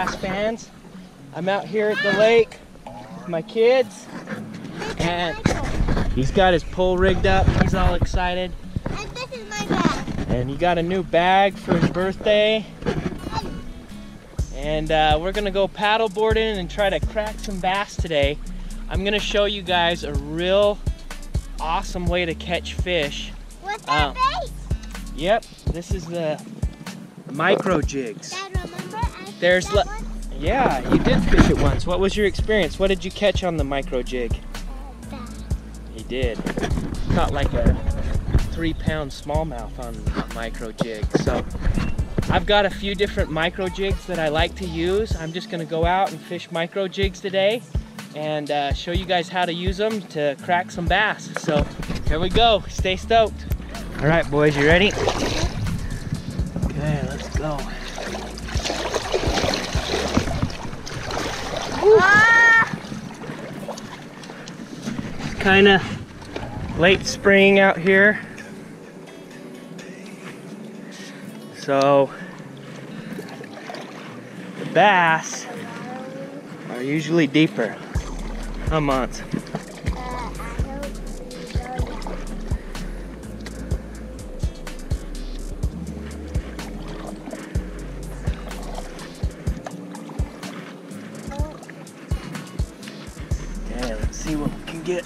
Bass fans? I'm out here at the lake with my kids, and he's got his pole rigged up. He's all excited. And this is my bag. And he got a new bag for his birthday. And uh, we're gonna go paddle boarding and try to crack some bass today. I'm gonna show you guys a real awesome way to catch fish. What's that Oh. face? Yep, this is the micro jigs. I There's Yeah, you did fish it once. What was your experience? What did you catch on the micro jig? He did. Caught like a three pound smallmouth on a micro jig. So I've got a few different micro jigs that I like to use. I'm just gonna go out and fish micro jigs today and uh, show you guys how to use them to crack some bass. So here we go, stay stoked. All right, boys, you ready? Okay, let's go. Kind of late spring out here. So the bass are usually deeper. Come on. See what we can get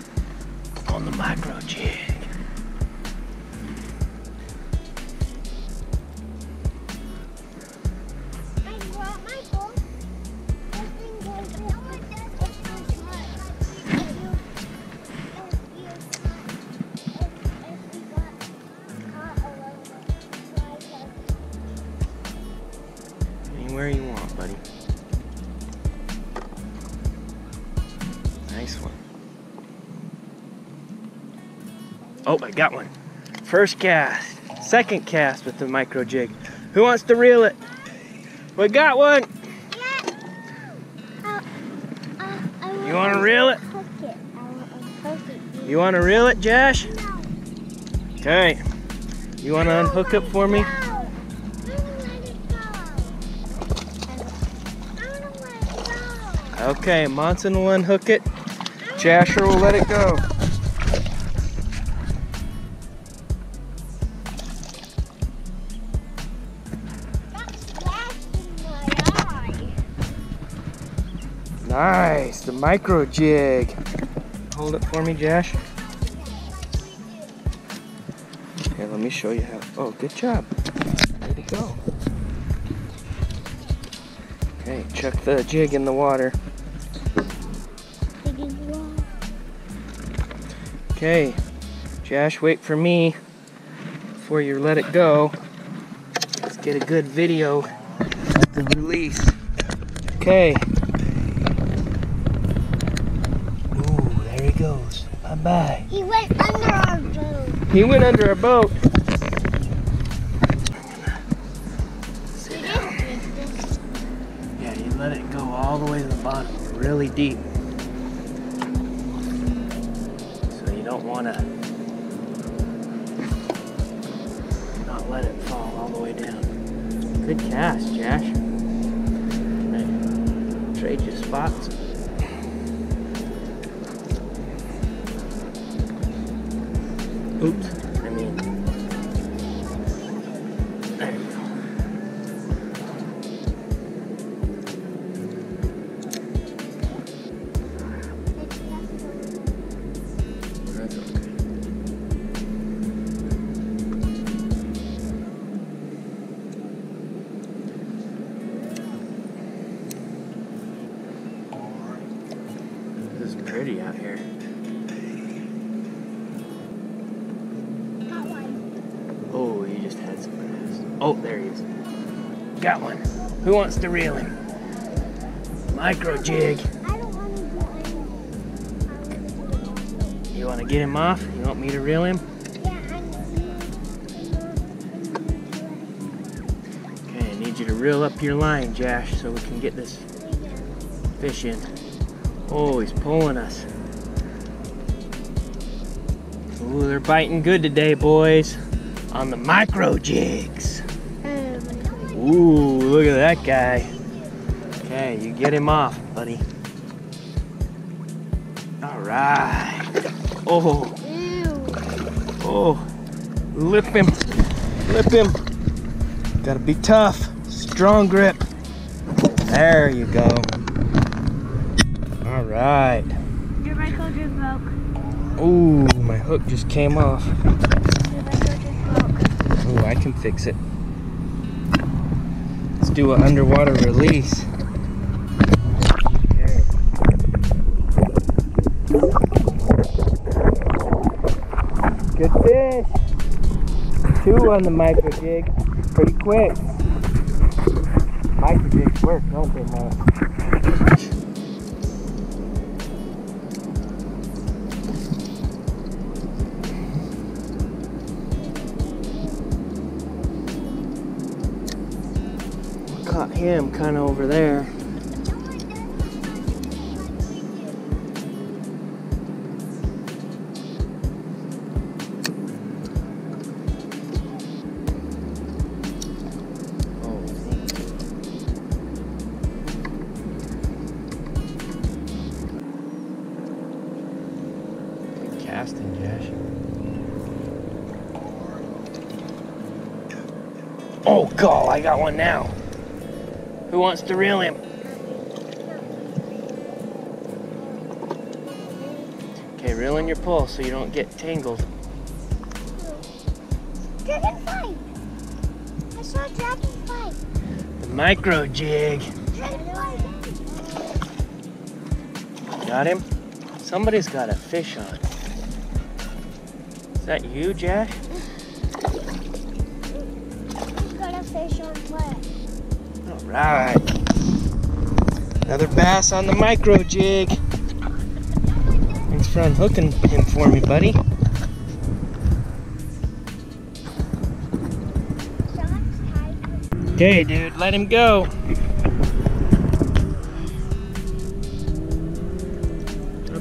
on the micro jig. I brought my boat. This thing Oh, I got one. First cast. Second cast with the micro jig. Who wants to reel it? We got one. You want to reel it? You want to reel it, Josh? Okay. You want to unhook it for me? Okay, Monson will unhook it. Jasher will let it go. Nice, the micro jig. Hold it for me, Josh. Okay, let me show you how. Oh, good job. Way to go. Okay, chuck the jig in the water. Okay, Josh, wait for me before you let it go. Let's get a good video of the release. Okay. Ooh, there he goes. Bye bye. He went under our boat. He went under a boat. He just did this. Yeah, you let it go all the way to the bottom, really deep. So you don't want to not let it fall all the way down. Good cast, Josh. Trade your spots. Oops, Oh, there he is. Got one. Who wants to reel him? Micro jig. You want to get him off? You want me to reel him? Okay, I need you to reel up your line, Josh, so we can get this fish in. Oh, he's pulling us. Ooh, they're biting good today, boys. On the micro jigs. Ooh, look at that guy. Okay, you get him off, buddy. All right. Oh, Ew. oh, lip him, lip him. Gotta be tough, strong grip. There you go. All right. Your just broke. Ooh, my hook just came off. Your micro just. Ooh, I can fix it. Do an underwater release. Good fish. Two on the micro jig. Pretty quick. Micro jigs work, don't they, man? Caught him kind of over there. Casting, Josh. Oh, God, I got one now. Who wants to reel him? Okay, reel in your pull so you don't get tangled. Dragonfly. I saw dragonfly. The micro jig. Got him? Somebody's got a fish on. Is that you, Jack? He's got a fish on what? Right. Another bass on the micro jig. Thanks for unhooking him for me, buddy. Okay, dude, let him go.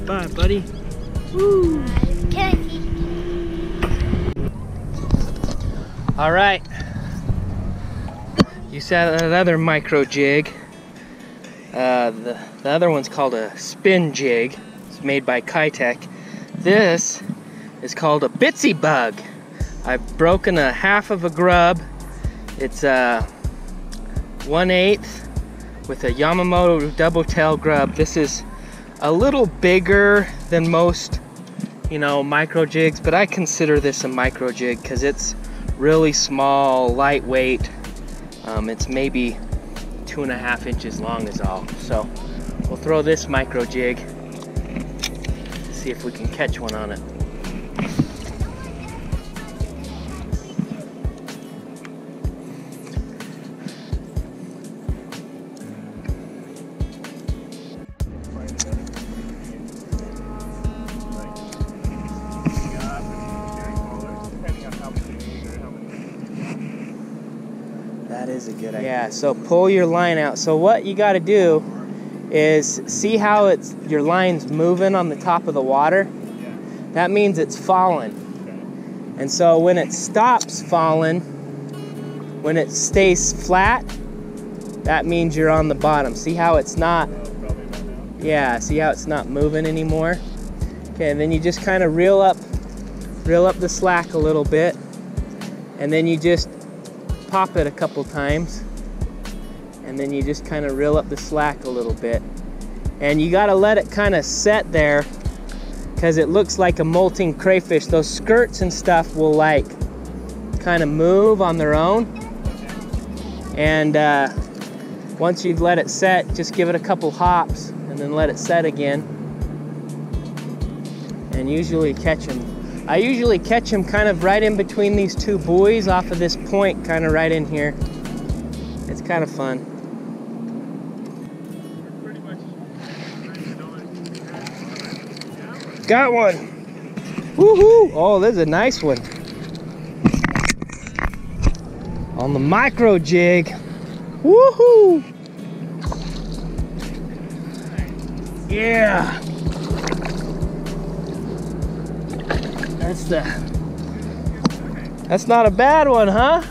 Bye, buddy. Keep? All right. You said another micro jig. Uh, the, the other one's called a spin jig. It's made by Kitech. This is called a Bitsy Bug. I've broken a half of a grub. It's a one eighth with a Yamamoto double tail grub. This is a little bigger than most, you know, micro jigs, but I consider this a micro jig because it's really small, lightweight. Um, it's maybe two and a half inches long is all. So we'll throw this micro jig, see if we can catch one on it. Yeah, so pull your line out. So what you got to do is see how it's your line's moving on the top of the water. That means it's falling. And so when it stops falling, when it stays flat, that means you're on the bottom. See how it's not Yeah, see how it's not moving anymore? Okay, and then you just kind of reel up reel up the slack a little bit. And then you just pop it a couple times and then you just kind of reel up the slack a little bit. And you got to let it kind of set there because it looks like a molting crayfish. Those skirts and stuff will like kind of move on their own. And uh, once you've let it set just give it a couple hops and then let it set again. And usually catch them I usually catch them kind of right in between these two buoys off of this point, kind of right in here. It's kind of fun. Got one. Woohoo! Oh, there's a nice one. On the micro jig. Woohoo! Yeah. That's the. That's not a bad one, huh?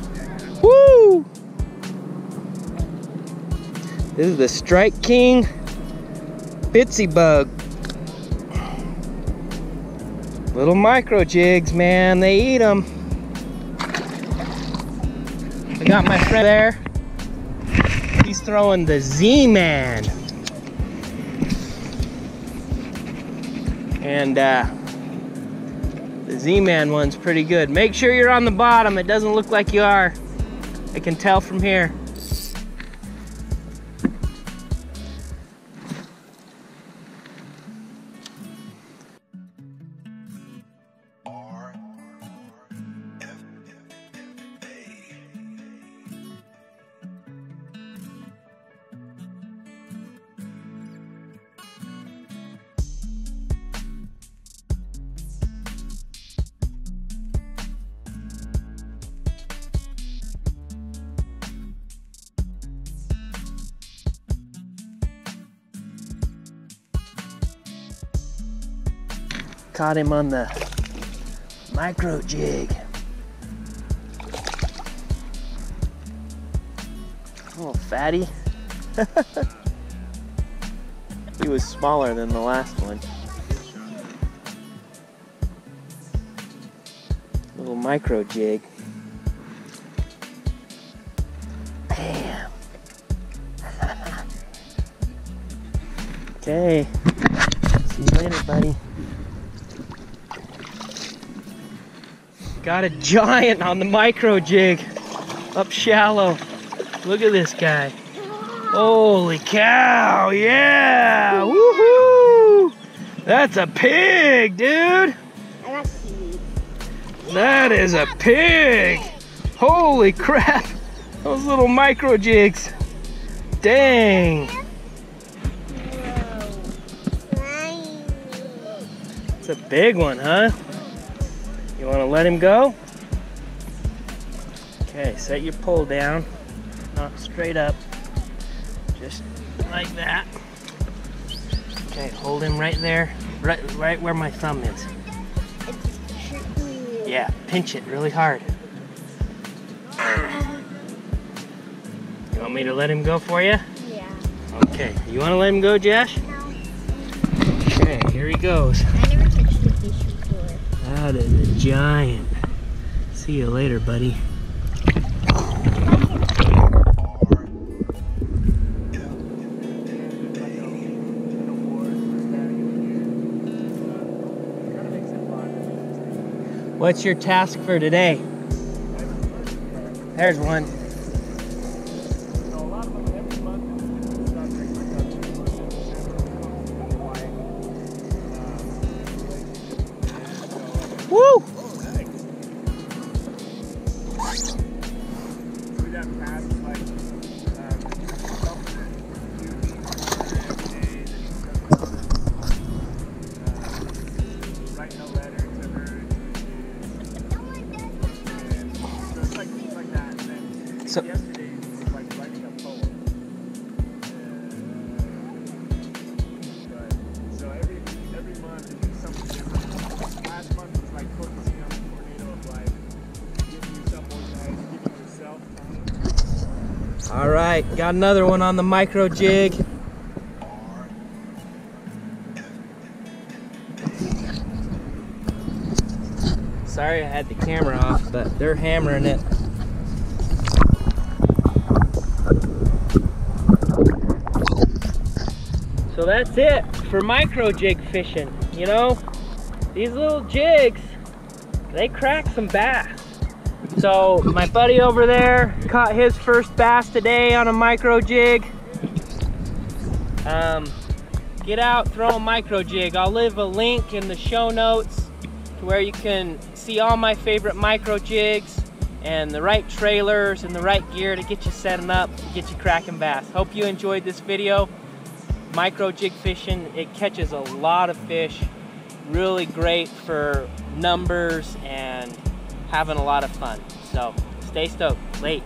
Woo! This is the Strike King Bitsy Bug. Little micro jigs, man, they eat them. I got my friend there. He's throwing the Z-Man. And uh, Z-Man one's pretty good. Make sure you're on the bottom. It doesn't look like you are. I can tell from here. Caught him on the micro jig. Oh, fatty. he was smaller than the last one. Little micro jig. Okay. See you later, buddy. Got a giant on the micro jig. Up shallow. Look at this guy. Holy cow, yeah! Woohoo! That's a pig, dude! That is a pig! Holy crap! Those little micro jigs. Dang! It's a big one, huh? You want to let him go? Okay, set your pole down. Not straight up. Just like that. Okay, hold him right there. Right, right where my thumb is. Yeah, pinch it really hard. You want me to let him go for you? Yeah. Okay, you want to let him go, Josh? No, Okay, here he goes. I never touched the fish. That is a giant. See you later, buddy. What's your task for today? There's one. Got another one on the micro jig. Sorry I had the camera off, but they're hammering it. So that's it for micro jig fishing. You know, these little jigs, they crack some bass. So my buddy over there caught his first bass today on a micro jig. Um, get out, throw a micro jig. I'll leave a link in the show notes to where you can see all my favorite micro jigs and the right trailers and the right gear to get you setting up, to get you cracking bass. Hope you enjoyed this video. Micro jig fishing, it catches a lot of fish. Really great for numbers and having a lot of fun. So stay stoked. Late.